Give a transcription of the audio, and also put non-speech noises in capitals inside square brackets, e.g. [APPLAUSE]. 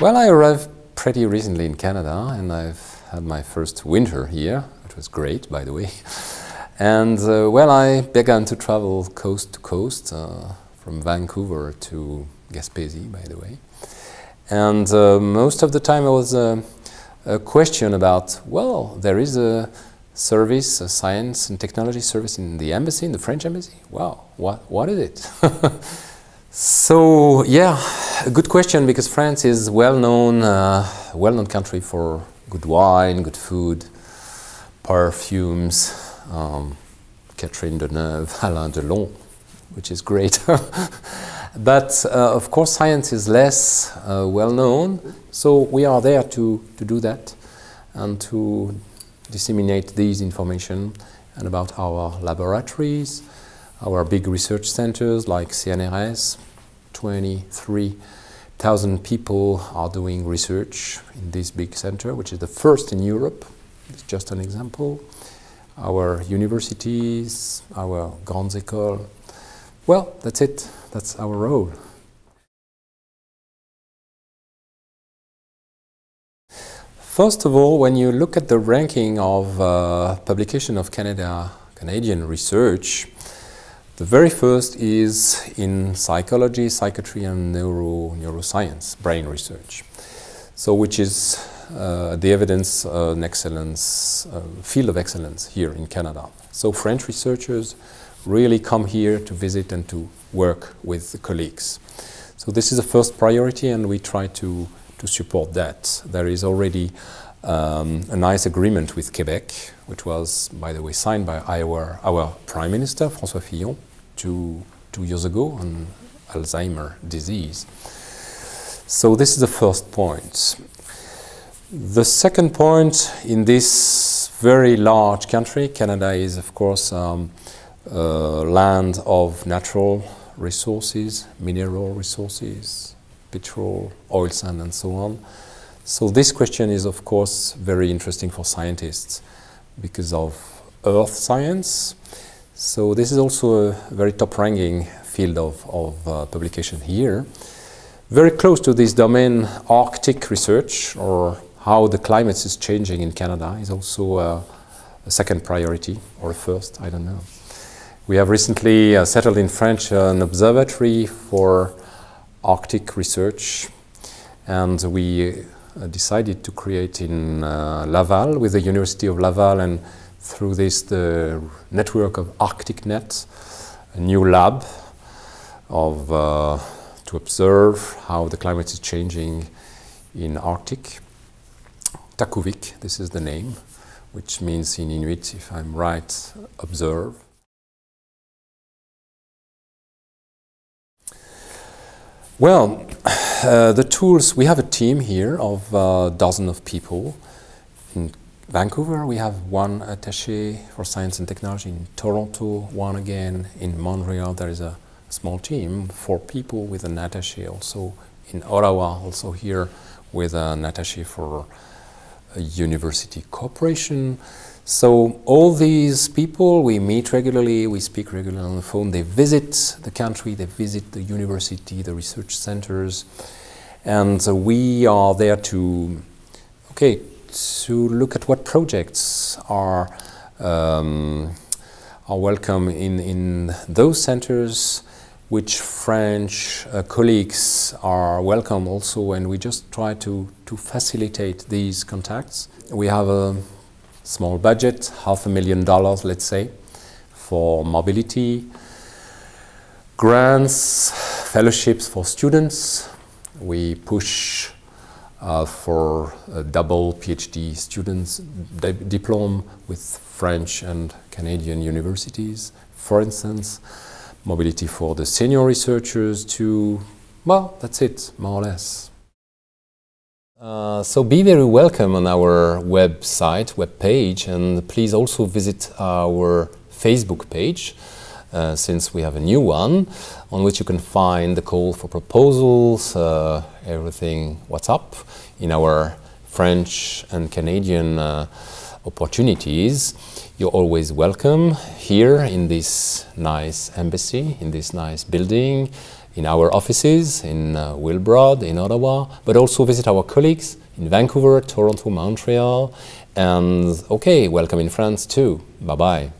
Well, I arrived pretty recently in Canada and I've had my first winter here, which was great, by the way. And uh, well, I began to travel coast to coast, uh, from Vancouver to Gaspésie, by the way. And uh, most of the time it was a, a question about, well, there is a service, a science and technology service in the embassy, in the French embassy. Wow, what, what is it? [LAUGHS] so, yeah, a good question because France is well-known, uh, well-known country for good wine, good food, perfumes, um, Catherine Deneuve, [LAUGHS] Alain Delon, which is great. [LAUGHS] but uh, of course, science is less uh, well known, so we are there to, to do that and to disseminate these information and about our laboratories, our big research centers like CNRS. 23,000 people are doing research in this big center, which is the first in Europe. It's just an example. Our universities, our grandes écoles. Well, that's it. That's our role. First of all, when you look at the ranking of uh, publication of Canada, Canadian research, the very first is in psychology, psychiatry and neuro, neuroscience, brain research. So which is uh, the evidence uh, an excellence, uh, field of excellence here in Canada. So French researchers really come here to visit and to work with colleagues. So this is the first priority and we try to to support that. There is already um, a nice agreement with Quebec, which was, by the way, signed by our, our Prime Minister, François Fillon, two, two years ago on Alzheimer disease. So this is the first point. The second point in this very large country, Canada is of course um, a land of natural resources, mineral resources, petrol, oil sand, and so on. So this question is, of course, very interesting for scientists because of earth science. So this is also a very top-ranking field of, of uh, publication here. Very close to this domain, Arctic research, or how the climate is changing in Canada, is also uh, a second priority, or a first, I don't know. We have recently uh, settled in French uh, an observatory for Arctic research and we uh, decided to create in uh, Laval with the University of Laval and through this the network of ArcticNet, a new lab of uh, to observe how the climate is changing in Arctic. Takuvik, this is the name, which means in Inuit, if I'm right, observe. Well, [SIGHS] uh, the tools, we have a team here of a uh, dozen of people. Vancouver, we have one attaché for science and technology. In Toronto, one again. In Montreal, there is a small team, four people with an attaché also. In Ottawa, also here with an attaché for university cooperation. So all these people, we meet regularly, we speak regularly on the phone, they visit the country, they visit the university, the research centers, and we are there to, okay, to look at what projects are, um, are welcome in, in those centers, which French uh, colleagues are welcome also, and we just try to, to facilitate these contacts. We have a small budget, half a million dollars, let's say, for mobility, grants, fellowships for students. We push uh, for a double PhD students di diploma with French and Canadian universities. For instance, mobility for the senior researchers to, well, that's it, more or less. Uh, so be very welcome on our website, web page, and please also visit our Facebook page, uh, since we have a new one, on which you can find the call for proposals, uh, everything what's up in our French and Canadian uh, opportunities, you're always welcome here in this nice embassy, in this nice building, in our offices in uh, Wilbrod, in Ottawa, but also visit our colleagues in Vancouver, Toronto, Montreal, and okay, welcome in France too. Bye bye.